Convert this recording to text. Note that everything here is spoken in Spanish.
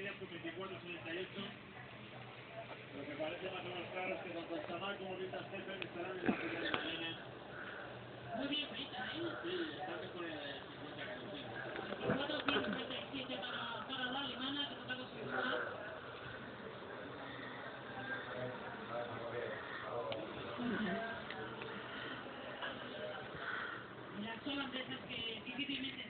medidas con 24,78. Lo que parece más o menos claro es que tanto Samar como Rita Stephen estarán en la final de. Muy bien, Rita, ¿eh? Sí, está por el 50 para, para la alemana, que toca con su Las holandesas que difícilmente